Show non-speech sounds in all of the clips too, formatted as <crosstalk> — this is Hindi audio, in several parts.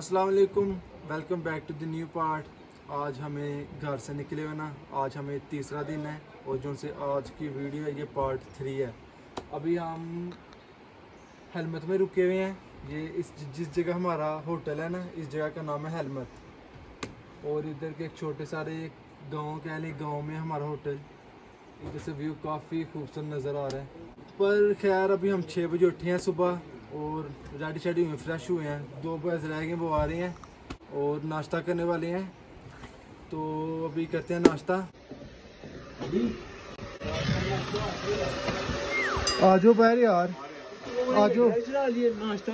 अस्सलाम वालेकुम back to the new part आज हमें घर से निकले हुए ना, आज हमें तीसरा दिन है और जो से आज की वीडियो है, ये पार्ट थ्री है। अभी हम हेलमत में रुके हुए हैं। ये इस, जिस जगह हमारा होटल है ना, इस जगह का नाम है हेलमत और इधर के एक छोटे सारे गाँव कह लें, गाँव में हमारा होटल, इधर से व्यू काफ़ी खूबसूरत नज़र आ रहा है। पर खैर, अभी हम छः बजे उठे हैं सुबह। और रेडी शेडी हुए फ्रेश हुए हैं। दो बॉयज़ रह गए, वो आ रहे हैं और नाश्ता करने वाले हैं। तो अभी करते हैं नाश्ता। आ जाओ बाहर यार आ जाओ नाश्ता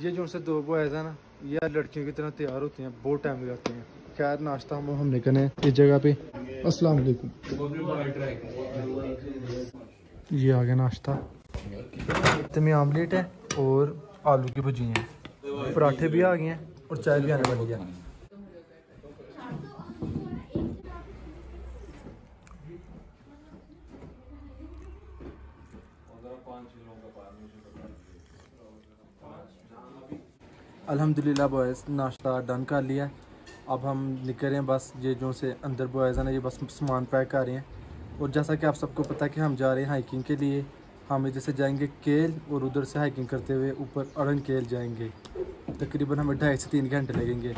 ये जो से दो बॉयज़ है ना, ये लड़कियों की तरह तैयार होते हैं, बहुत टाइम लगाते हैं। खैर, नाश्ता हम हमने करने इस जगह पे। अस्सलाम वालेकुम। ये आ गया नाश्ता। में आमलेट है और आलू की भुजी है। पराठे भी आ गए हैं और चाय भी आने वाली है। अल्हम्दुलिल्लाह बॉयज़ नाश्ता डन कर लिया। अब हम निकल रहे हैं बस, ये जो से अंदर बॉयज़ हैं ना, ये बस सामान पैक कर रहे हैं। और जैसा कि आप सबको पता है कि हम जा रहे हैं हाइकिंग के लिए। हम इधर से जाएँगे केल और उधर से हाइकिंग करते हुए ऊपर अड़न केल जाएँगे। तकरीबन हमें ढाई से तीन घंटे लगेंगे।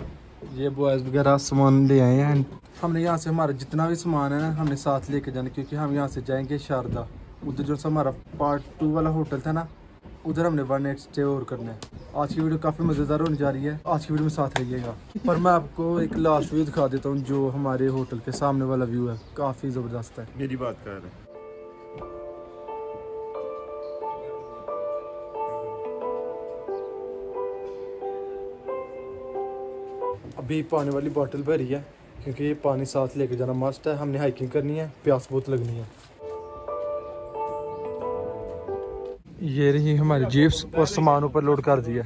ये बॉयज़ वगैरह सामान ले आए हैं। हमने यहाँ से हमारा जितना भी सामान है हमने साथ लेके जाना क्योंकि हम यहाँ से जाएँगे शारदा। उधर जो हमारा पार्ट टू वाला होटल था ना उधर हमने वन नाइट स्टे और करना है। आज की वीडियो काफ़ी मज़ेदार होने जा रही है। आज की वीडियो में साथ रहिएगा। पर मैं आपको एक लास्ट व्यू दिखा देता हूँ जो हमारे होटल के सामने वाला व्यू है। काफ़ी ज़बरदस्त है। मेरी बात कर रहे हैं। अभी पानी वाली बॉटल भरी है क्योंकि ये पानी साथ लेके जाना मस्ट है। हमने हाइकिंग करनी है प्यास बहुत लगनी है। ये रही हमारी जीप्स और सामान ऊपर लोड कर दिया।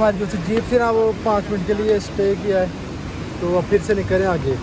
हमारी जो जीप थी ना, वो पाँच मिनट के लिए स्टे किया है। तो अब फिर से निकलें आगे।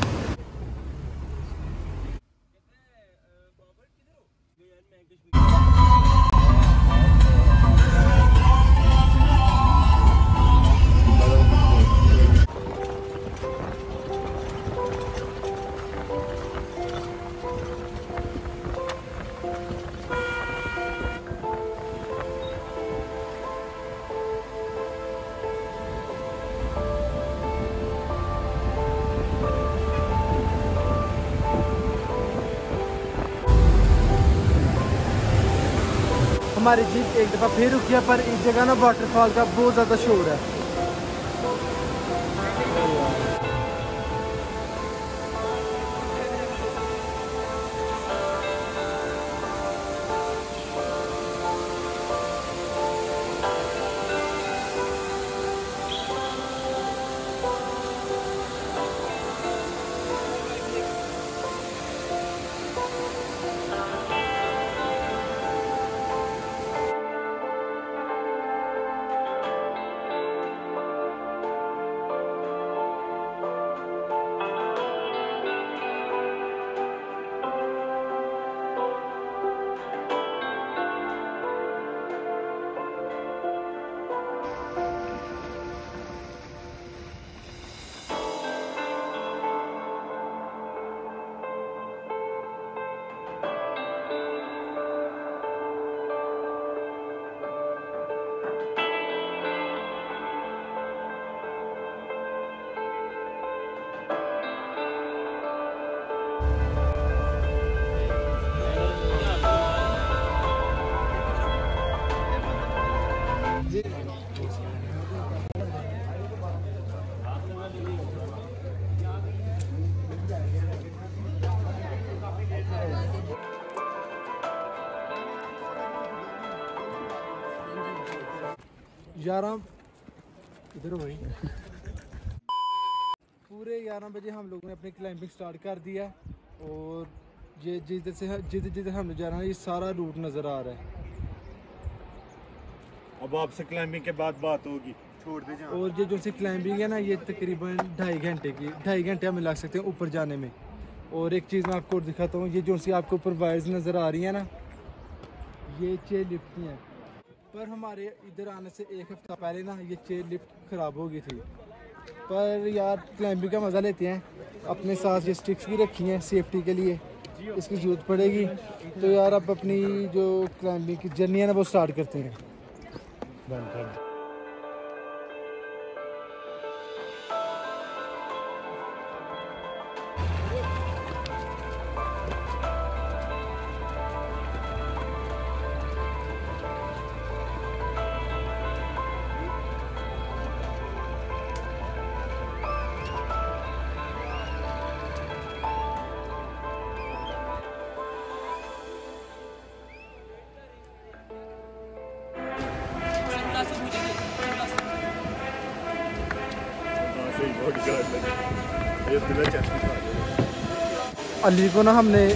हमारी जीप एक दफ़ा फिर रुकी है, पर इस जगह ना वाटरफॉल का बहुत ज़्यादा शोर है। ग्यारह। इधर हो भाई। पूरे ग्यारह बजे हम लोगों ने अपनी क्लाइंबिंग स्टार्ट कर दिया है और ये जिधर से जिधर जिधर हम जा रहे हैं ये सारा रूट नज़र आ रहा है। अब आपसे क्लाइंबिंग के बाद बात होगी। छोड़ दे और ये जो सी क्लाइंबिंग है ना ये तकरीबन ढाई घंटे की ढाई घंटे हमें लग सकते हैं ऊपर जाने में। और एक चीज़ मैं आपको और दिखाता हूँ ये जो सी आपको ऊपर वायर्स नज़र आ रही है ना ये चेयर लिफ्ट हैं। पर हमारे इधर आने से एक हफ़्ता पहले ना ये चेयर लिफ्ट ख़राब हो गई थी। पर यार क्लाइंबिंग का मज़ा लेते हैं। अपने साथ ये स्टिक्स भी रखी हैं सेफ्टी के लिए। इसकी ज़रूरत पड़ेगी। तो यार अब अपनी जो क्लाइंबिंग की जर्नी है ना, वो स्टार्ट करते हैं। अली को ना हमने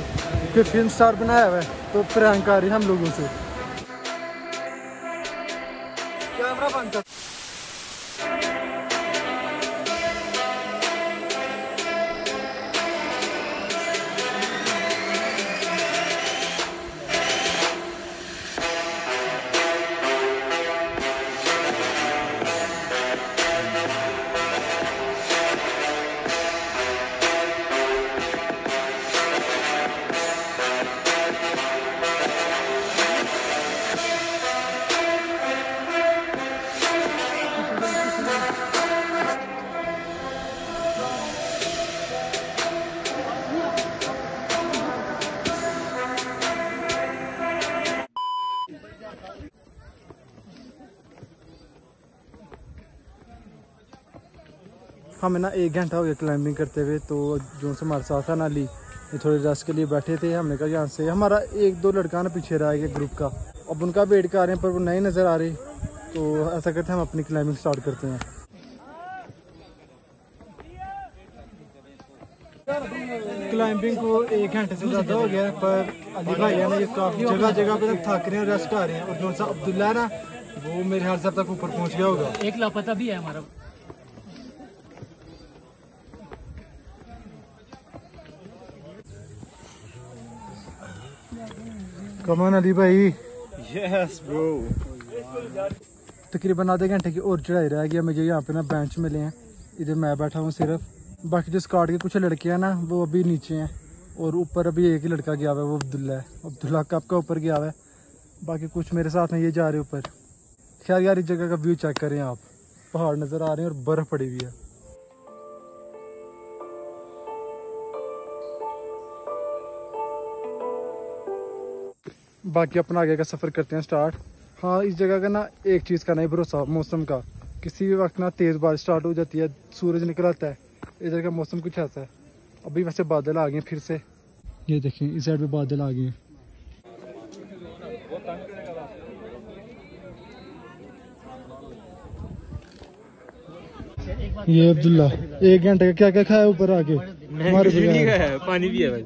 फ़िल्म स्टार बनाया हुआ है तो प्रियंका रही हम लोगों से। हमें ना एक घंटा हो गया क्लाइंबिंग करते हुए तो जो से हमारे साथ है ना अली ये थोड़े रेस्ट के लिए बैठे थे हमने कहा यहाँ से हमारा एक दो लड़का ना पीछे रह गया ग्रुप का। अब उनका वेट कर रहे हैं पर वो नहीं नज़र आ रहे तो ऐसा करते हैं हम अपनी क्लाइंबिंग स्टार्ट करते हैं। क्लाइंबिंग को एक घंटे से ज़्यादा हो गया है पर अली भाई है ना ये काफ़ी जगह जगह पे थक रहे हैं रेस्ट कर रहे हैं और जो सा अब्दुल्ला है ना वो मेरे ख्याल से तक ऊपर पहुँच गया होगा। एक लापता भी है हमारा। कमान अली भाई। Yes, bro. तकरीबन आधे घंटे की और चढ़ाई रह गया मुझे यहाँ पे ना बेंच मिले हैं इधर मैं बैठा हूँ सिर्फ़। बाकी जो स्काट के कुछ लड़के हैं ना वो अभी नीचे हैं। और ऊपर अभी एक ही लड़का गया हुआ है वो अब्दुल्ला है। अब्दुल्ला कब का ऊपर गया हुआ है? बाकी कुछ मेरे साथ में ये जा रहे ऊपर। खैर यार इस जगह का व्यू चेक करें आप। पहाड़ नज़र आ रहे हैं और बर्फ़ पड़ी हुई है। बाकी अपना आगे का सफ़र करते हैं स्टार्ट हाँ इस जगह का ना एक चीज़ का नहीं भरोसा मौसम का। किसी भी वक्त ना तेज़ बारिश स्टार्ट हो जाती है सूरज निकल आता है। इधर का मौसम कुछ ऐसा है। अभी वैसे बादल आ गए फिर से। ये देखें इस साइड पे बादल आ गए ये अब्दुल्ला एक घंटे का क्या क्या खाया ऊपर आके? हमारे पानी भी है भाई।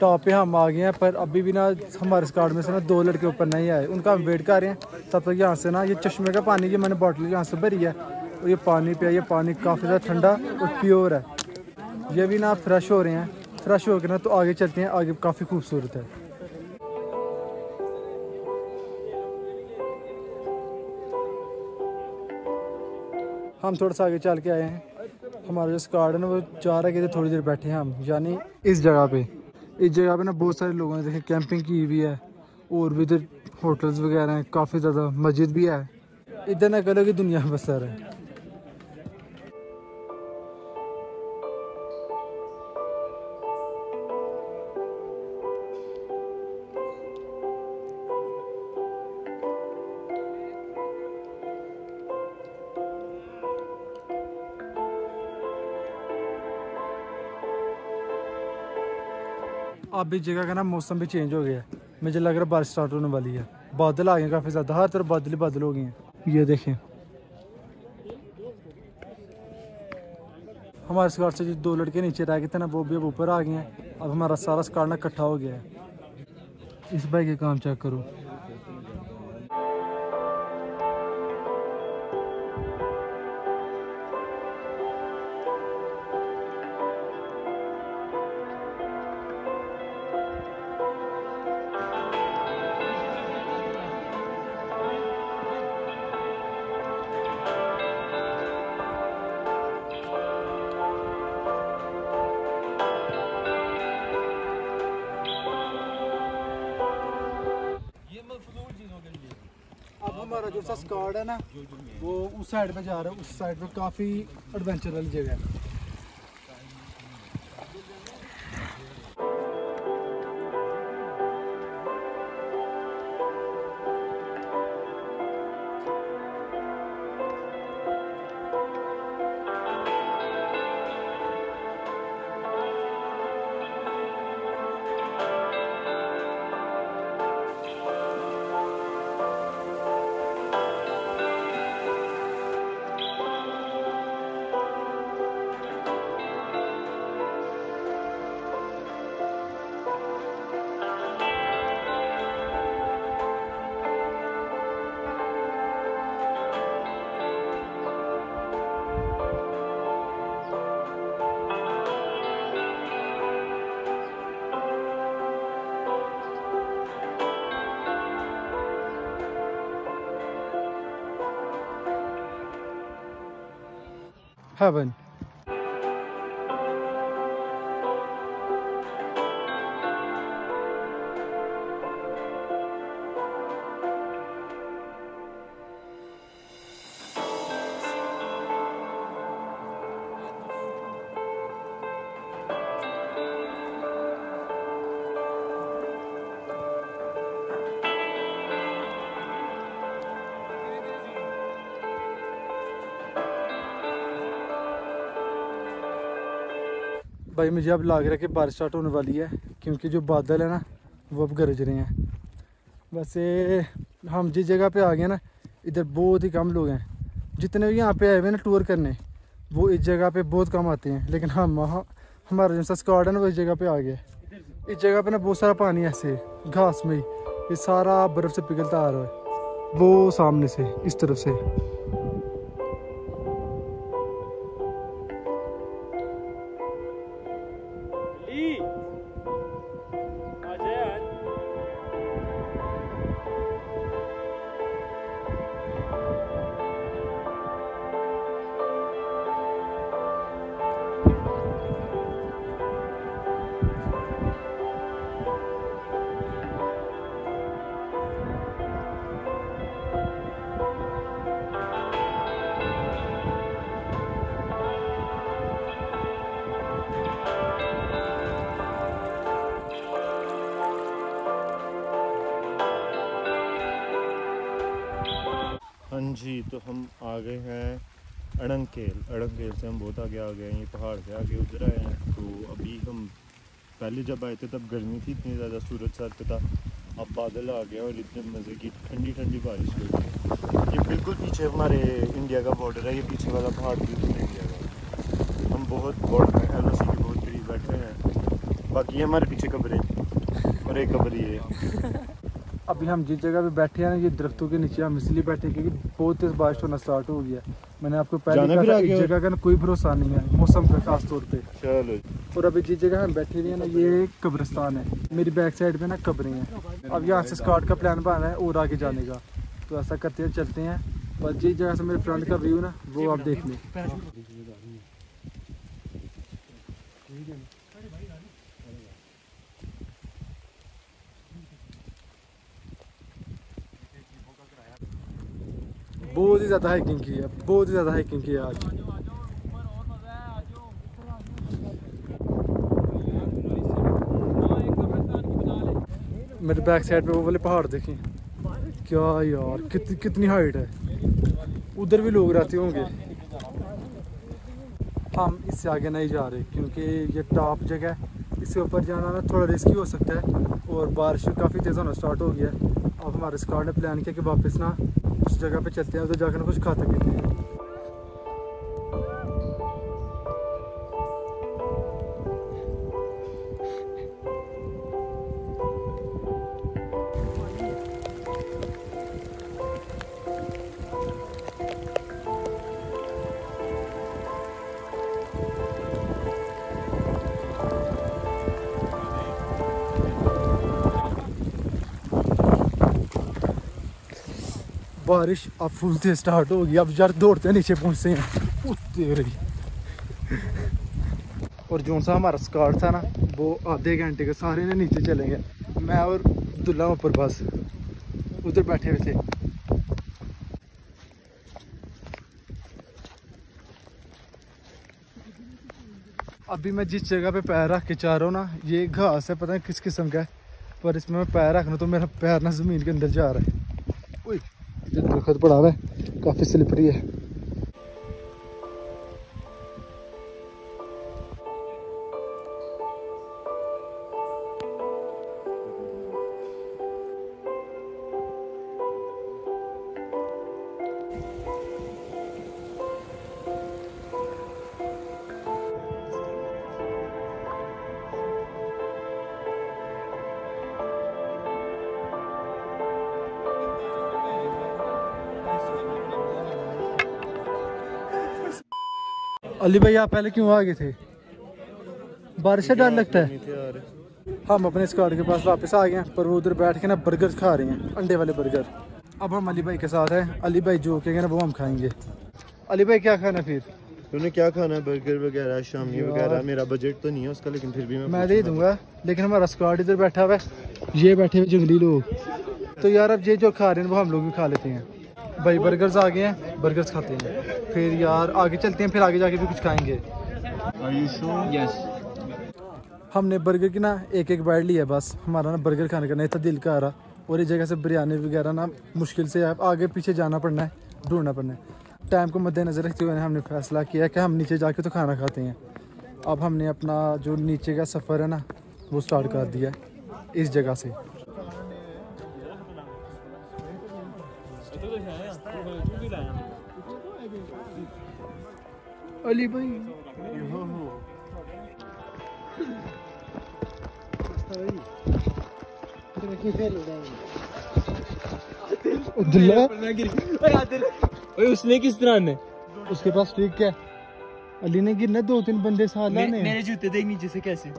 टॉप पे हम आ गए हैं, पर अभी भी ना हमारे स्कार्ड में से ना दो लड़के ऊपर नहीं आए। उनका हम वेट कर रहे हैं। तब तक यहाँ से ना ये चश्मे का पानी की मैंने बॉटल यहाँ से भरी है। और ये पानी पिया ये पानी काफ़ी ज़्यादा ठंडा और प्योर है। ये भी ना फ्रेश हो रहे हैं। फ्रेश होकर ना तो आगे चलते हैं, आगे काफ़ी खूबसूरत है। हम थोड़ा सा आगे चल के आए हैं। हमारा जो गार्डन वो रहा है कि थोड़ी देर बैठे हैं हम। यानी इस जगह पे। इस जगह पे ना बहुत सारे लोगों ने देखे कैंपिंग की हुई है। और भी इधर होटल्स वगैरह हैं। काफ़ी ज़्यादा मस्जिद भी है। इधर ना करो कि दुनिया बसर बसा है। अब इस जगह का ना मौसम भी चेंज हो गया है। मुझे लग रहा है बारिश स्टार्ट होने वाली है। बादल आ गए काफ़ी ज़्यादा। हर तरफ़ बादल ही बादल हो गए हैं। ये देखें। हमारे स्कॉट से जो दो लड़के नीचे रह गए थे ना, वो भी अब ऊपर आ गए हैं। अब हमारा सारा स्कॉट ना इकट्ठा हो गया है। इस बाइक के काम चेक करो। सा स्कॉड है ना, वो उस साइड पे जा रहा है, उस साइड पे काफ़ी एडवेंचर वाली जगह है। Heaven भाई, मुझे अब लग रहा है कि बारिश स्टार्ट होने वाली है, क्योंकि जो बादल है ना, वो अब गरज रहे हैं। वैसे, हम जिस जगह पे आ गए ना, इधर बहुत ही कम लोग हैं। जितने भी यहाँ पे आए हुए हैं ना टूर करने, वो इस जगह पे बहुत कम आते हैं। लेकिन हम हमारा जो सा स्क्वाड है ना, वो इस जगह पे आ गया इस जगह पे ना बहुत सारा पानी ऐसे, घास में ही। ये सारा बर्फ़ से पिघलता आ रहा है, वो सामने से, इस तरफ़ से। अड़ंकेल अड़ंकेल से हम बहुत आगे आ गए हैं, ये पहाड़ से आगे उधर आए हैं। तो अभी हम, पहले जब आए थे तब गर्मी थी, इतनी ज़्यादा सूरज सर पे था, अब बादल आ गया और इतने मज़े की ठंडी ठंडी बारिश हुई ये बिल्कुल पीछे हमारे इंडिया का बॉर्डर है, ये पीछे वाला पहाड़ भी उसमें इंडिया का। हम बहुत बॉर्डर है एल के बहुत करीब बैठे हैं। बाकी ये हमारे पीछे कब्रें और एक कब्र ये अभी हम जिस जगह पे बैठे हैं ना, ये दरख्तों के नीचे हम इसलिए बैठे क्योंकि बहुत तेज बारिश होना स्टार्ट हो गया मैंने आपको पहले कहा था जगह का ना कोई भरोसा नहीं है मौसम का खास तौर पे। चलो और अभी जिस जगह हम बैठे हुए हैं ना ये कब्रिस्तान है। मेरी बैक साइड पे ना कब्रें हैं। अब यहाँ से स्कॉट का प्लान बना है और आगे जाने का। तो ऐसा करते हैं चलते हैं। पर जिस जगह से मेरे फ्रेंड का व्यू ना वो आप देख लें। बहुत ही ज़्यादा हाइकिंग की है, बहुत ही ज़्यादा हाइकिंग की है आज। मेरे बैक साइड पे वो वाले पहाड़ देखें। क्या यार कितनी कितनी हाइट है। उधर भी लोग रहते होंगे। हम इससे आगे नहीं जा रहे, क्योंकि ये टॉप जगह है। इससे ऊपर जाना ना थोड़ा रिस्की हो सकता है, और बारिश काफ़ी तेज़ होना स्टार्ट हो गया है। अब हमारे स्कॉट ने प्लान किया कि वापस ना जगह पे चलते हैं उधर जाकर कुछ खाते पीते हैं। बारिश, अब फुल से स्टार्ट होगी अब यार दौड़ते नीचे पहुँचते हैं। ओ तेरी। और जो सा हमारा स्कॉट था ना, वो आधे घंटे के सारे ने नीचे चले गए। मैं और दुल्ला ऊपर बस। उधर बैठे हुए थे। अभी मैं जिस जगह पे पैर रख के चाह रहा हूँ ना, ये घास है, पता नहीं किस किस्म का है, पर इसमें मैं पैर रखना तो मेरा पैर ना ज़मीन के अंदर जा रहा है। दरख्त पड़ा हुआ है। काफ़ी स्लिपरी है। अली भाई आप पहले क्यों आ गए थे? बारिश से डर लगता है। हम अपने स्कॉट के पास वापस आ गए हैं पर वो उधर बैठ के ना बर्गर खा रहे हैं अंडे वाले बर्गर अब हम अली भाई के साथ हैं। अली भाई जो कहेंगे ना वो हम खाएँगे। अली भाई क्या खाना फिर? तूने क्या खाना है? बर्गर वगैरह शामी वगैरह? मेरा बजट तो नहीं है उसका लेकिन फिर भी मैं मैं दे दूँगा लेकिन हमारा स्क्वाड इधर बैठा हुआ है। ये बैठे हुए जंगली लोग। तो यार अब ये जो खा रहे हैं वो हम लोग भी खा लेते हैं। भाई बर्गर्स आ गए हैं। बर्गर्स खाते हैं। फिर यार आगे चलते हैं फिर आगे जाके भी कुछ खाएँगे। यस हमने बर्गर की ना एक एक बाइट लिया बस। हमारा ना बर्गर खाने का नहीं था दिल का आ रहा। और इस जगह से बिरयानी वगैरह ना मुश्किल से है आगे पीछे जाना पड़ना है ढूंढना पड़ना है। टाइम को मद्देनज़र रखते हुए हमने फैसला किया कि हम नीचे जाके तो खाना खाते हैं। अब हमने अपना जो नीचे का सफ़र है ना वो स्टार्ट कर दिया इस जगह से। अली भाई। ओए उसने किस तरह ने उसके पास ठीक क्या अली ने गिरना दो तीन बंदे साथ मे- मेरे जूते देख नीचे से कैसे?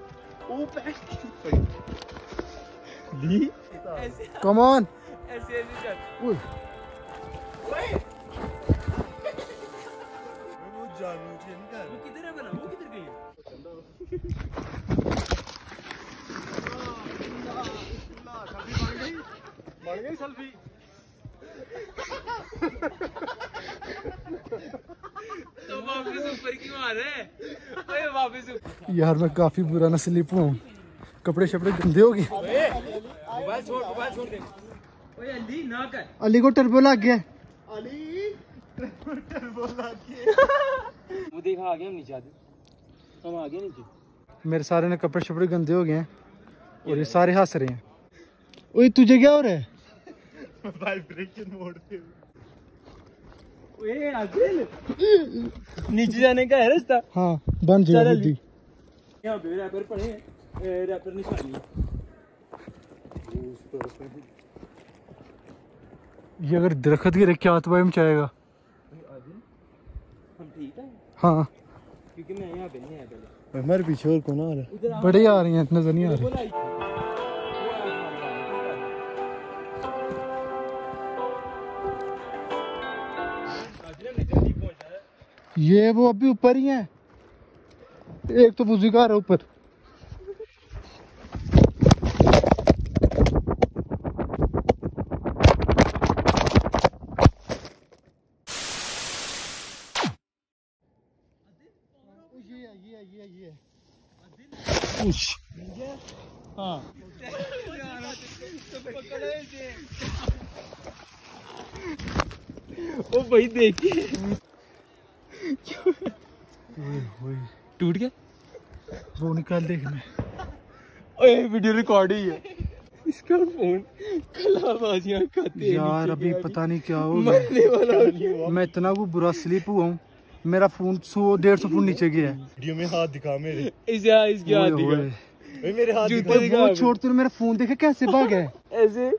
कम ऑन ऐसे ऐसे कर ओए वो किधर है बना वो किधर गई है तो वापस ऊपर क्यों आ रहे हैं वापस यार मैं काफ़ी बुरा ना स्लिप हूँ। कपड़े शपड़े गंदे हो गए। मोबाइल छोड़ मोबाइल छोड़ दे। ओए अली ना कर। अली को टर्बो लग गया। वो देखा आ गया हम नीचे आते हम आ गए नीचे। मेरे सारे ने कपड़े शपड़े गंदे हो गए हैं और ये सारे हंस रहे हैं। ओए तुझे क्या हो रहा है? वाइब्रेशन मोड पे। ओए नीचे जाने का है रास्ता। हाँ बन जाएगा बुद्धि यहाँ पे रैपर पड़े हैं। रैपर निशानी। ये अगर दरख्त गिरे क्या तबाही मचाएगा हम ठीक हाँ? क्योंकि मैं यहाँ पे नहीं आया पहले। हमारे पीछे और कौन आ रहा है? बड़े आ रही हैं नज़र नहीं आ रहे। ही- है। ये वो अभी ऊपर ही हैं। एक तो बुज़ुर्ग आ रहा है ऊपर हाँ ओ भाई देखिए टूट गया? वो निकाल देखना ओए वीडियो रिकॉर्ड ही है। इसका फ़ोन कलाबाजियाँ खाते यार अभी पता नहीं क्या हो मरने वाला मैं इतना को बुरा स्लीप हुआ हूँ। मेरा फ़ोन सौ डेढ़ सौ फुट नीचे गया है। वीडियो में हाथ दिखा मेरे। इस यार इसके हाथ दिखा। मेरे हाथ जूते दिखा। वो। छोड़ तूने मेरा फ़ोन देखे कैसे भाग है? <laughs> ऐसे?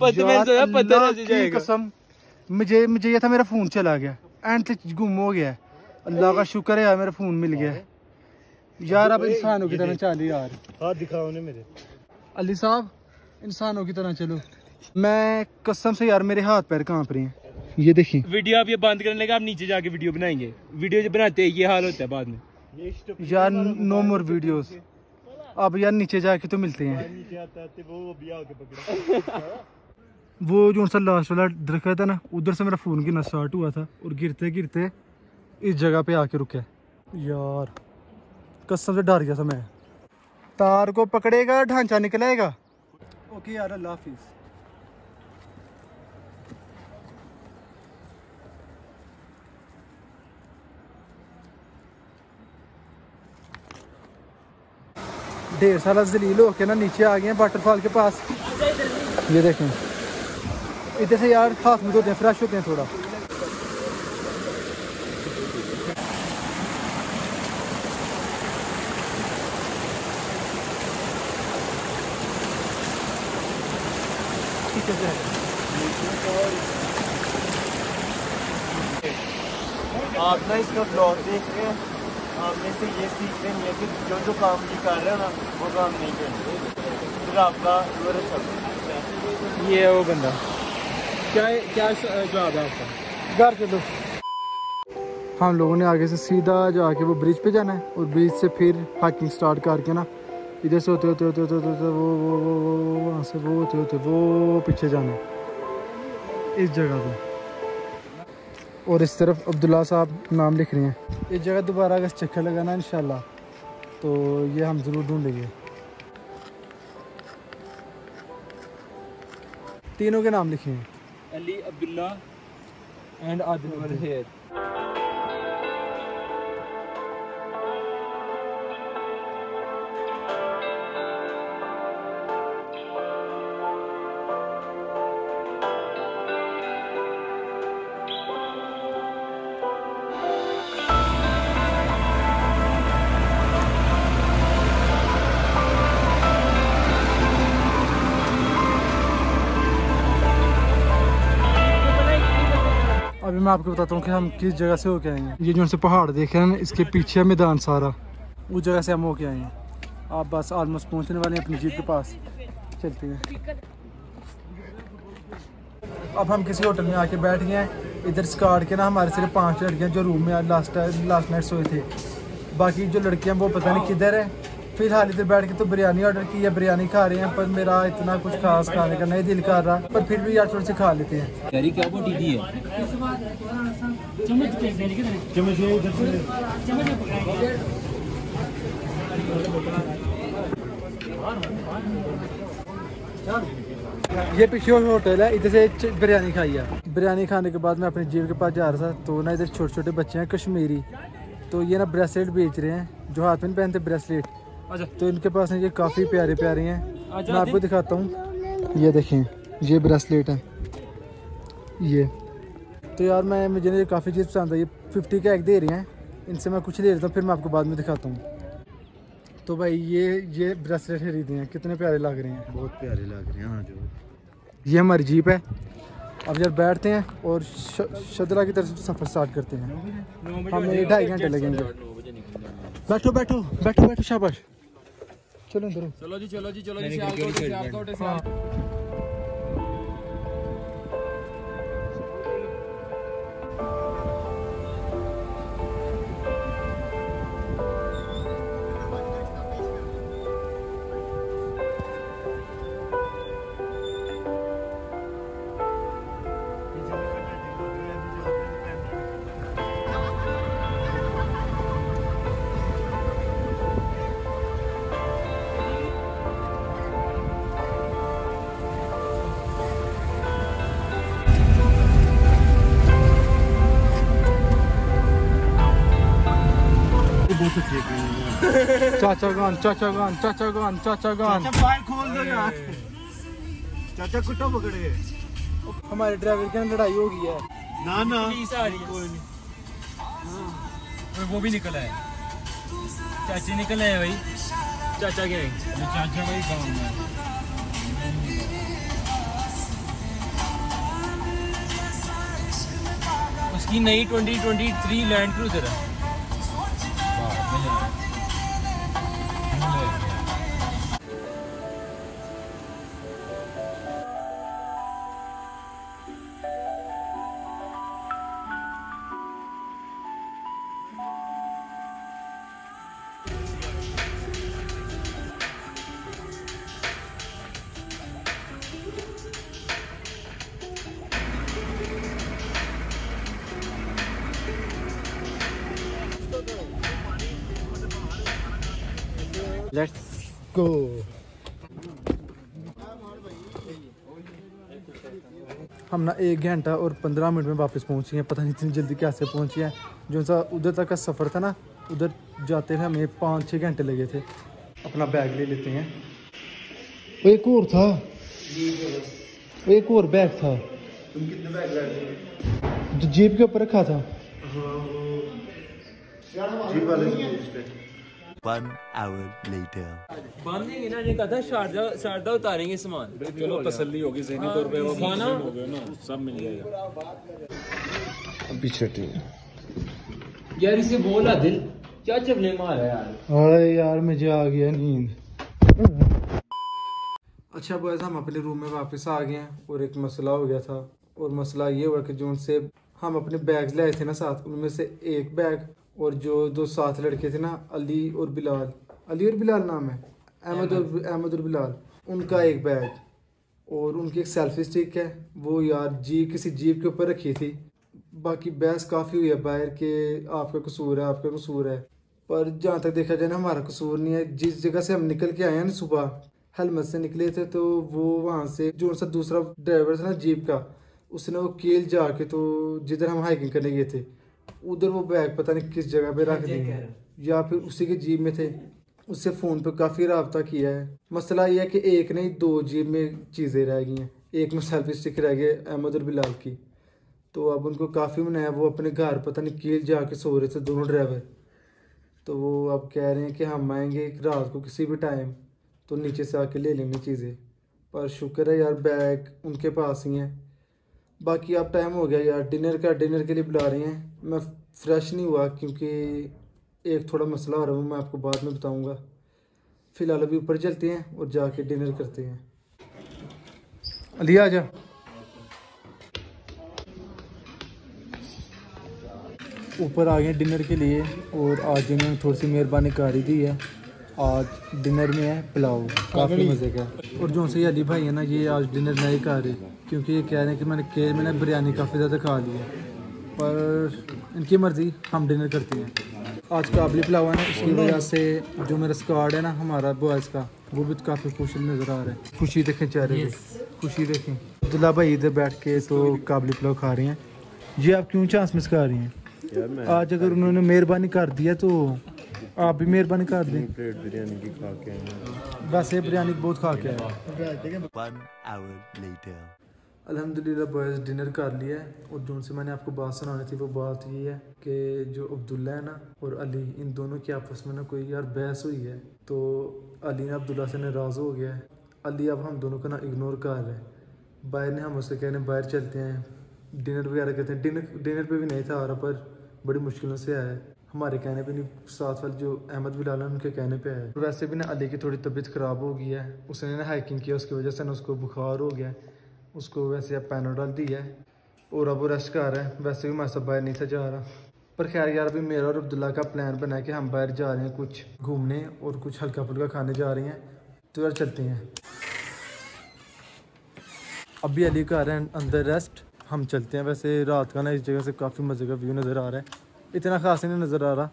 पता मैं यार, सोया पता अल्लाह ऐसे की जाएगा। कसम। मुझे मुझे ये था मेरा फ़ोन चला गया। एंड तक गुम हो गया। अल्लाह का शुक्र है यार मेरा फ़ोन मिल गया। यार अब इंसानों की तरह चल यार। हाथ दिखाओ ने मेरे। अली साहब इंसानों की तरह चलो। मैं कसम से यार मेरे हाथ पैर काँप रहे हैं। ये देखिए। वीडियो आप ये बंद करने लगा आप नीचे जाके वीडियो बनाएँगे। वीडियो जब बनाते हैं ये हाल होता है बाद में। यार नो मोर वीडियोस अब यार नीचे जाके तो मिलते हैं। <laughs> वो जो सा लास्ट वाला दरख्त है ना, उधर से मेरा फ़ोन गिरना स्टार्ट हुआ था और गिरते गिरते इस जगह पे आके रुके। यार, कसम से डर गया था मैं। तार को पकड़ेगा, ढांचा निकलेगा? ओके यार, अल्लाह हाफिज़। ढेर सारा जलील होके ना नीचे आ गए हैं वाटरफॉल के पास। ये देखें। इधर से यार हाथ मुँह धोते हैं फ्रेश होते हैं थोड़ा। ठीक है आप ना इसका ब्लॉग देख रहे हैं आपने से ये सीख रहे हैं कि जो जो काम ये कर रहे हो ना वो काम नहीं करते फिर आपका ये है वो बंदा। क्या क्या जवाब है आपका? घर चलो हम लोगों ने आगे से सीधा जाके वो ब्रिज पे जाना है और ब्रिज से फिर हाइकिंग स्टार्ट करके ना इधर से होते होते होते होते होते होते वो वो वो वो वो वहाँ से वो होते होते वो पीछे जाना है। इस जगह पे। और इस तरफ़ अब्दुल्ला साहब नाम लिख रहे हैं। इस जगह दोबारा अगर चक्कर लगाना है इंशाल्लाह तो ये हम ज़रूर ढूंढेंगे। तीनों के नाम लिखे। हैं अली अब्दुल्ला एंड आदिल हेयर अभी आपको बताता हूँ कि हम किस जगह से होके आए हैं। ये जो से पहाड़ देख रहे हैं इसके पीछे मैदान सारा। उस जगह से हम होके आए हैं। आप बस ऑलमोस्ट पहुँचने वाले हैं अपनी जीप के पास। चलते हैं। अब हम किसी होटल में आके बैठ गए हैं। इधर स्काट के ना हमारे सिर्फ़ पाँच लड़कियाँ जो रूम में लास्ट लास्ट नाइट सोए थे। बाकी जो लड़कियाँ वो पता नहीं किधर है। फ़िलहाल इधर बैठ के तो बिरयानी ऑर्डर की है बिरयानी खा रहे हैं पर मेरा इतना कुछ खास खाने का नहीं दिल कर रहा पर फिर भी यार थोड़ी से खा लेते हैं। करी क्या वो दीदी है? चम्मच ये इधर से ये पीछे होटल है इधर से बिरयानी खाई है। बिरयानी खाने के बाद मैं अपनी जीव के पास जा रहा था तो ना इधर छोटे छोटे बच्चे हैं कश्मीरी। तो ये ना ब्रेसलेट बेच रहे हैं जो हाथ में पहनते ब्रेसलेट। तो इनके पास ना ये काफ़ी प्यारे प्यारे हैं। मैं आपको दिखाता हूँ। ये देखें ये ब्रेसलेट है। ये। तो यार मैं मुझे ना ये काफ़ी चीज़ पसंद है ये फिफ्टी का एक दे रही हैं। इनसे मैं कुछ ले लेता हूँ फिर मैं आपको बाद में दिखाता हूँ। तो भाई ये ये ब्रेसलेट खरीदे हैं। कितने प्यारे लग रहे हैं। बहुत प्यारे लग रहे हैं हाँ जो ये हमारी जीप है। अब यार बैठते हैं और शदरा की तरफ़ सफ़र स्टार्ट करते हैं। हमें ढाई घंटे लगेंगे। बैठो बैठो बैठो बैठो शाबाश। चलो अंदर चलो जी चलो जी चलो जी सियालकोट सियालकोट। चाचा गॉन चाचा गॉन चाचा गॉन चाचा गॉन बाइक खोल दो यार चाचा कुट्टा पकड़े हमारे ड्राइवर के लड़ाई हो गई है। ना ना। पुलिस आ रही है। कोई नहीं। वो भी निकला है। चाची निकल आए भाई। चाचा गए। चाचा भाई गाँव में उसकी नई 2023 लैंड क्रूजर है। गो हम ना एक घंटा और पंद्रह मिनट में वापस पहुँचे हैं। पता नहीं इतनी जल्दी कैसे पहुँचे हैं। जो सा उधर तक का सफ़र था ना उधर जाते हुए हमें पाँच छः घंटे लगे थे। अपना बैग ले लेते हैं। एक और था। एक और बैग था। तुम कितने बैग लाए जो जीप के ऊपर रखा था। जीप वाले से पूछते One hour later. बांधेंगे ना ये कहा था शारदा शारदा उतारेंगे सामान। चलो तसल्ली होगी जहनी तौर पे वो खाना। हो गया ना सब मिल जाएगा। पीछे यार इसे बोला दिल। क्या चपले मारा यार? अरे यार मुझे आ गया नींद। अच्छा बॉयज़ हम अपने रूम में वापस आ गए हैं और एक मसला हो गया था। और मसला ये हुआ कि जो उनसे हम अपने बैग लाए थे ना साथ उनमें से एक बैग और जो दो साथ लड़के थे ना अली और बिलाल। अली और बिलाल नाम है। अहमद और अहमद। और बिलाल। उनका एक बैग और उनकी एक सेल्फी स्टिक है। वो यार जी किसी जीप के ऊपर रखी थी। बाकी बहस काफ़ी हुई है बाहर के आपका कसूर है आपका कसूर है। पर जहाँ तक देखा जाए ना हमारा कसूर नहीं है। जिस जगह से हम निकल के आए हैं ना सुबह हेलमेट से निकले थे तो वो वहाँ से जो सा दूसरा ड्राइवर था ना जीप का उसने वो केल जाके तो जिधर हम हाइकिंग करने गए थे उधर वो बैग पता नहीं किस जगह पे रख दिए हैं। या फिर उसी के जीप में थे। उससे फ़ोन पे काफ़ी रबता किया है। मसला ये है कि एक नहीं दो जीप में चीज़ें रह गई हैं। एक में सेल्फी स्टिक रह गए अहमद और बिलाल की। तो अब उनको काफ़ी मनाया वो अपने घर पता नहीं कील जाके सो रहे थे दोनों ड्राइवर। तो वो अब कह रहे हैं कि हम आएँगे रात को किसी भी टाइम तो नीचे से आके ले लेंगे चीज़ें। पर शुक्र है यार बैग उनके पास ही हैं। बाकी अब टाइम हो गया यार डिनर का डिनर के लिए बुला रहे हैं। मैं फ्रेश नहीं हुआ क्योंकि एक थोड़ा मसला हो रहा है, मैं आपको बाद में बताऊँगा। फ़िलहाल अभी ऊपर चलते हैं और जाके डिनर करते हैं। आ जा। ऊपर आ गए डिनर के लिए और आज इन्होंने थोड़ी सी मेहरबानी कर ही दी है। आज डिनर में है पुलाव काफ़ी मज़े का और जो से ये अली भाई है ना ये आज डिनर नहीं खा रहे क्योंकि ये कह रहे हैं कि मैंने केर में ना बिरयानी काफ़ी ज़्यादा खा ली है। पर इनकी मर्ज़ी हम डिनर करते हैं। आज काबली पुलाव है ना इसकी वजह से जो मेरा स्कॉड है ना हमारा बॉयज़ का वो भी काफ़ी खुश नज़र आ रहा है। खुशी देखें चेहरे खुशी देखें। अब्दुल्ला भाई इधर बैठ के तो काबली पुलाव खा रहे हैं। जी आप क्यों चांस मिस कर रही हैं? आज अगर उन्होंने मेहरबानी कर दिया तो आप भी मेहरबानी कर दें। प्लेट बिरयानी की खा के हैं। वैसे बिरयानी बहुत खा के आया. अल्हम्दुलिल्लाह बॉयज़ डिनर कर लिया है। और जो से मैंने आपको बात सुनानी थी वो बात ये है कि जो अब्दुल्ला है ना और अली इन दोनों की आपस में ना कोई यार बहस हुई है तो अली ना अब्दुल्ला से नाराज़ हो गया है। अली अब हम दोनों को ना इग्नोर कर रहे हैं। बाहर ने हम उससे कह रहे हैं बाहर चलते हैं। डिनर वगैरह करते हैं। डिनर डिनर पे भी नहीं था आ रहा पर बड़ी मुश्किलों से आया है। हमारे कहने पे नहीं, साथ वाले जो अहमद बिलाल है, उनके कहने पे आया वैसे भी ना अली की थोड़ी तबीयत ख़राब हो गई है। उसने ना हाइकिंग किया, उसकी वजह से ना उसको बुखार हो गया। है उसको वैसे अब पैनोडल दिया है और अब वो रेस्ट कर रहा है। वैसे भी मैं सब बाहर नहीं था जा रहा। पर खैर यार, अभी मेरा और अब्दुल्ला का प्लान बना है कि हम बाहर जा रहे हैं कुछ घूमने और कुछ हल्का फुल्का खाने जा रहे हैं। तो यार चलते हैं। अभी अली का आ रहे हैं अंदर रेस्ट हम चलते हैं। वैसे रात का ना इस जगह से काफ़ी मज़े का व्यू नज़र आ रहा है। इतना खास नहीं नज़र आ रहा।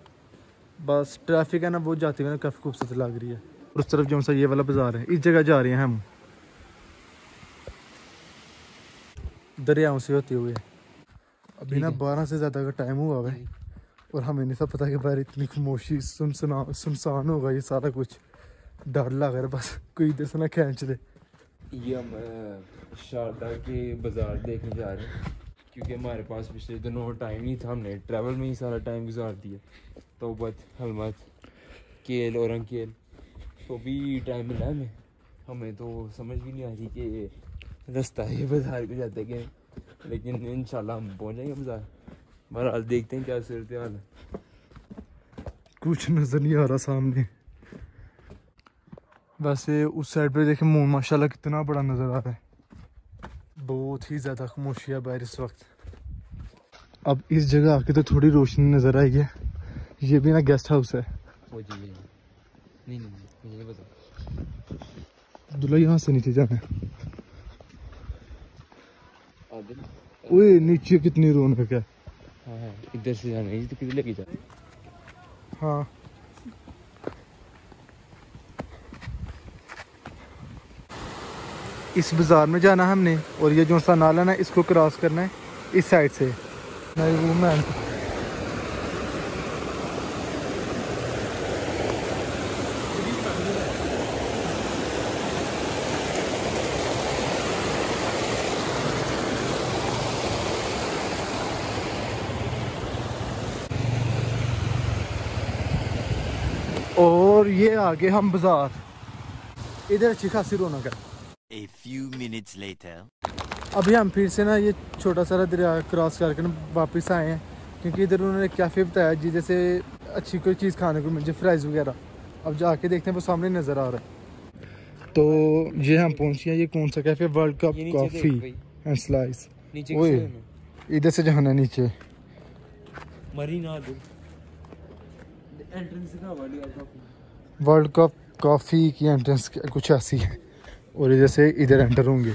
बस ट्रैफ़िक है ना वो जाती हुई ना काफ़ी खूबसूरत लग रही है। और उस तरफ़ जो सा ये वाला बाज़ार है इस जगह जा रहे हैं हम। दरियाओं से होते हुए अभी ना बारह से ज़्यादा का टाइम हुआ है। और हमें नहीं सब पता कि बाहर इतनी खामोशी सुनसना सुनसान होगा ये सारा कुछ। डर लग रहा बस कोई इधर से ना खींच दे ये हम शारदा के बाज़ार देखने जा रहे हैं। क्योंकि हमारे पास पिछले दिनों टाइम नहीं था, हमने ट्रैवल में ही सारा टाइम गुजार दिया। तोबत हलमत, केल और अंकेल। तो भी टाइम मिला हमें। हमें तो समझ भी नहीं आ रही कि रास्ता है बाज़ार को जाते कि लेकिन इंशाल्लाह हम पहुँच जाएँगे बाज़ार। बहरहाल देखते हैं क्या सूरत हाल है। कुछ नज़र नहीं आ रहा सामने। वैसे उस साइड पे देखें मून माशाल्लाह कितना बड़ा नज़र आ रहा है। बहुत ही ज़्यादा खामोशी है बाहर इस वक्त। अब इस जगह आके तो थोड़ी रोशनी नज़र आई है ये भी ना गेस्ट हाउस है। अब्दुल्ला यहाँ से नीचे जाना है। ओए नीचे कितनी रौनक है। हाँ हाँ इधर से जाना है तो किधर लेके जा हाँ। इस बाज़ार में जाना है हमने और ये जो सा नाला ना, इसको क्रॉस करना है इस साइड से। नहीं वो मैं और ये आगे हम बाज़ार। इधर अच्छी खासी रौनक है। Few minutes later. अभी हम फिर से ना ये छोटा सा दरिया क्रॉस करके ना वापस आए हैं क्योंकि इधर उन्होंने कैफ़े बताया जी जैसे अच्छी कोई चीज़ खाने को मिल जाए फ्राइज़ वगैरह। अब जाके देखते हैं वो सामने नज़र आ रहा है। तो ये हम पहुँचे हैं ये कौन सा cafe world cup coffee and slice ओए। इधर से जाना है नीचे। वर्ल्ड कप कॉफ़ी की एंट्रेंस कुछ ऐसी है। और इधर से इधर एंटर होंगे।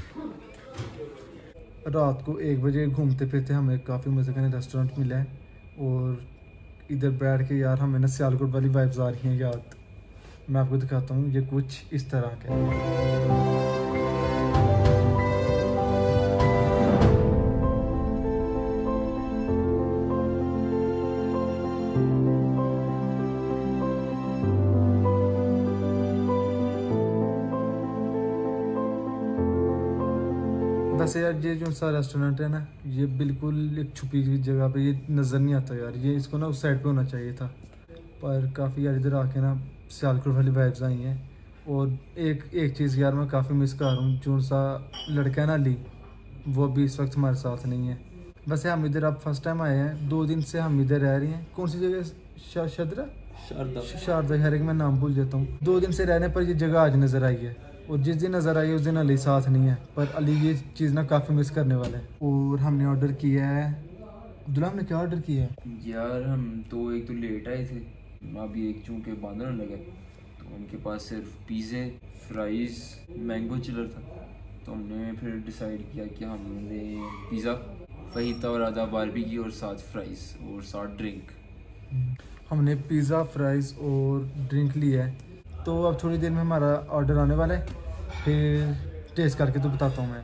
रात को एक बजे घूमते फिरते हमें काफ़ी मज़े का रेस्टोरेंट मिला है और इधर बैठ के यार हमें ना सियालकोट वाली वाइब्स आ रही हैं याद। मैं आपको दिखाता हूँ ये कुछ इस तरह के। यार ये जो सा रेस्टोरेंट है ना ये बिल्कुल एक छुपी हुई जगह पे ये नज़र नहीं आता यार। ये इसको ना उस साइड पे होना चाहिए था। पर काफ़ी यार इधर आके ना सियालकोट वाली वाइब्स आई हैं। और एक एक चीज़ यार मैं काफ़ी मिस कर रहा हूँ जो सा लड़का है ना अली वो अभी इस वक्त हमारे साथ नहीं है। वैसे हम इधर अब फ़र्स्ट टाइम आए हैं। दो दिन से हम इधर रह रहे हैं। कौन सी जगह शदरा? शारदा। शारदा हर एक मैं नाम भूल जाता हूँ। दो दिन से रहने पर ये जगह आज नज़र आई है। और जिस दिन नज़र आई उस दिन अली साथ नहीं है पर अली ये चीज़ ना काफ़ी मिस करने वाला है। और हमने ऑर्डर किया है। अब्दुल्ला हमने क्या ऑर्डर किया है? यार हम तो एक तो लेट आए थे। अभी एक चूँकि बंद होने लगे। तो उनके पास सिर्फ़ पिज़्ज़े फ्राइज़ मैंगो चिलर था। तो हमने फिर डिसाइड किया कि हमने पिज़्ज़ा फहीता और आधा बारबी की और साथ फ्राइज़ और साथ ड्रिंक हमने पिज़्ज़ा फ्राइज़ और ड्रिंक लिया है। तो अब थोड़ी देर में हमारा ऑर्डर आने वाला है। फिर टेस्ट करके तो बताता हूँ मैं।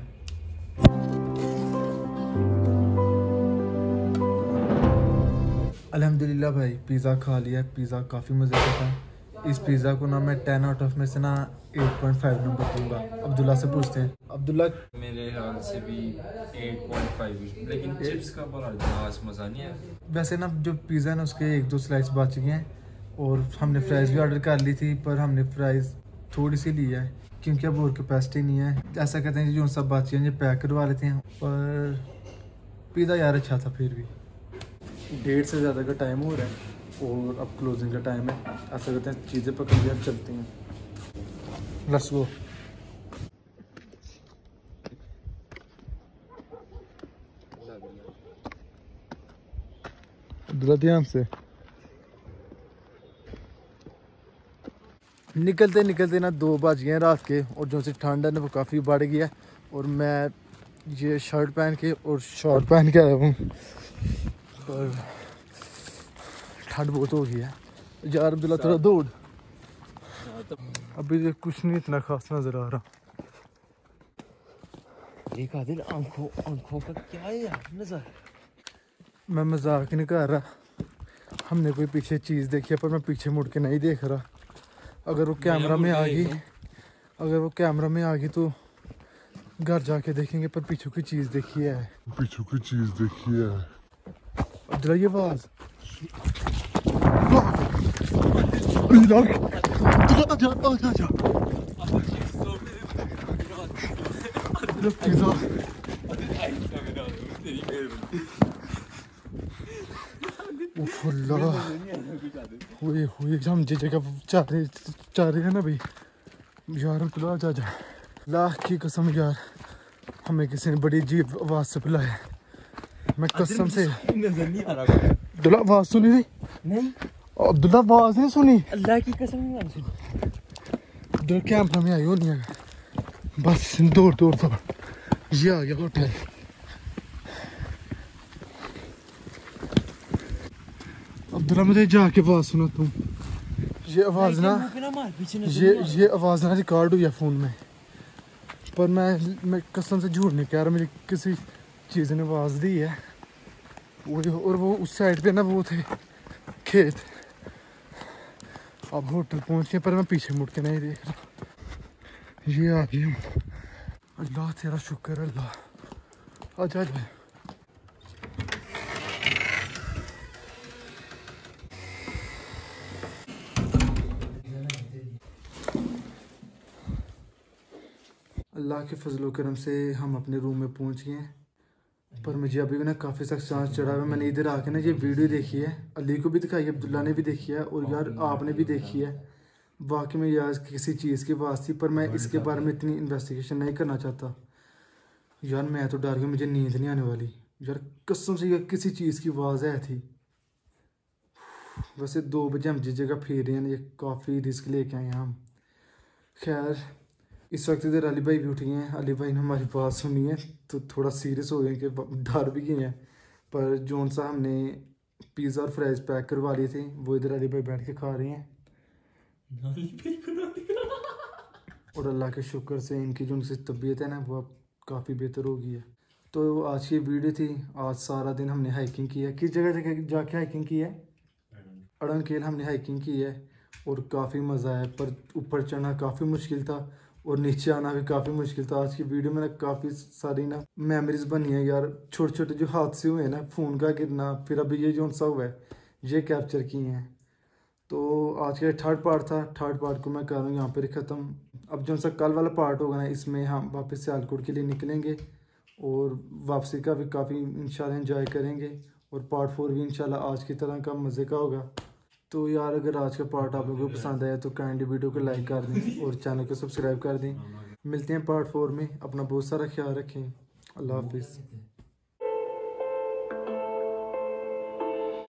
अल्हम्दुलिल्लाह भाई पिज़्ज़ा खा लिया पिज़्ज़ा काफ़ी मज़े का था। इस पिज़्ज़ा को ना मैं टेन आउट ऑफ़ में से ना 8.5 नंबर दूँगा। अब्दुल्ला से पूछते हैं। अब्दुल्ला मेरे ख्याल से भी 8.5 ही। लेकिन चिप्स का बड़ा मज़ा नहीं है। वैसे ना जो पिज़्ज़ा है ना उसके एक दो स्लाइस बच गए हैं। और हमने फ्राइज़ भी ऑर्डर कर ली थी, पर हमने फ्राइज़ थोड़ी सी ली है, क्योंकि अब और कैपेसिटी नहीं है। ऐसा कहते हैं जो सब बच गए पैक करवा लेते हैं, पर पिज़्ज़ा यार अच्छा था फिर भी। डेढ़ से ज़्यादा का टाइम हो रहा है, और अब क्लोजिंग का टाइम है। ऐसा कहते हैं, चीज़ें पकड़ अब चलते हैं। लेट्स गो ध्यान से निकलते निकलते ना दो बज गए रात के और जो से ठंड है ना वो काफ़ी बढ़ गया और मैं ये शर्ट पहन के और शॉर्ट पहन के आया हूँ। पर ठंड बहुत हो गई है। यार अब्दुल्ला थोड़ा दौड़। अभी तक कुछ नहीं इतना खास नज़र आ रहा। एक आदिल आँखों आँखों का क्या है यार नज़र? मैं मज़ाक नहीं कर रहा। हमने कोई पीछे चीज़ देखी है पर मैं पीछे मुड़ के नहीं देख रहा। अगर वो कैमरा में आ गई अगर वो कैमरा में आ गई तो घर जाके देखेंगे पर पीछे की चीज़ देखी है। पीछे की चीज़ देखी है। अब्दुल्ला ये आवाज़। हुए हुए हम जे जगह जा रहे जा रहे हैं ना भाई। यार अब्दुल्ला जा जा। अल्लाह की कसम यार हमें किसी ने बड़ी अजीब आवाज़ से बुलाया। मैं कसम से नज़र नहीं आ रहा अब्दुल्ला आवाज़ सुनी थी नहीं। अब्दुल्ला आवाज़ नहीं सुनी? अल्लाह की कसम नहीं अब्दुल्ला कैमरा में आई हो नहीं बस दौड़ दौड़ दौड़ ये आ गया होटल। अब्दुल्ला मुझे जाके आवाज़ सुना तुम ये आवाज़ ना ये ये आवाज़ ना रिकॉर्ड हुई है फ़ोन में पर मैं मैं कसम से झूठ नहीं कह रहा मेरी किसी चीज़ ने आवाज़ दी है वो और वो उस साइड पे ना वो थे खेत अब होटल पहुँचे पर मैं पीछे मुड़ के नहीं देख रहा ये आ गए हम अल्लाह तेरा शुक्र है अल्लाह आजा आजा अल्लाह के फजलो करम से हम अपने रूम में पहुँच गए हैं। पर मुझे अभी भी ना काफ़ी सख्त सांस चढ़ा हुआ मैंने इधर आके ना ये वीडियो देखी है। अली को भी दिखाई है अब्दुल्ला ने भी देखी है और यार आपने भी देखी है। वाकई में यार किसी चीज़ की थी पर मैं इसके बारे में इतनी इन्वेस्टिगेशन नहीं करना चाहता। यार मैं तो डर गया मुझे नींद नहीं आने वाली। यार कसम से यार किसी चीज़ की आवाज़ है थी वैसे दो बजे हम जिस जगह फिर रहे हैं ये काफ़ी रिस्क लेके आए हैं हम। खैर इस वक्त इधर अली भाई भी उठ गए हैं। अली भाई ने हमारी बात सुनी है तो थोड़ा सीरियस हो गए कि डर भी गए हैं। पर जोन सा हमने पिज़्ज़ा और फ्राइज पैक करवा लिए थे। वो इधर अली भाई बैठ के खा रहे हैं। और अल्लाह के शुक्र से इनकी जो उनकी तबीयत है ना वो अब काफ़ी बेहतर हो गई है। तो आज की वीडियो थी। आज सारा दिन हमने हाइकिंग की है। किस जगह जगह जाके हाइकिंग की है? अड़नकेल हमने हाइकिंग की है। और काफ़ी मज़ा आया पर ऊपर चढ़ना काफ़ी मुश्किल था। और नीचे आना भी काफ़ी मुश्किल था। आज की वीडियो में ना काफ़ी सारी ना मेमोरीज बनी है यार। छोटे छोटे जो हादसे हुए हैं ना, फ़ोन का गिरना, फिर अभी ये जो सा हुआ है, ये कैप्चर किए हैं। तो आज का थर्ड पार्ट था। थर्ड पार्ट को मैं कर रहा हूँ, यहाँ पर ख़त्म। अब जो सा कल वाला पार्ट होगा ना, इसमें हम वापस सियालकोट के लिए निकलेंगे और वापसी का भी काफ़ी, इंशाल्लाह एंजॉय करेंगे। और पार्ट फोर भी, इंशाल्लाह, आज की तरह का मज़े का होगा। तो यार अगर आज का पार्ट आप लोगों को पसंद आया तो काइंडली वीडियो को लाइक कर दें और चैनल को सब्सक्राइब कर दें। <laughs> मिलते हैं पार्ट फोर में। अपना बहुत सारा ख्याल रखें। अल्लाह हाफिज़।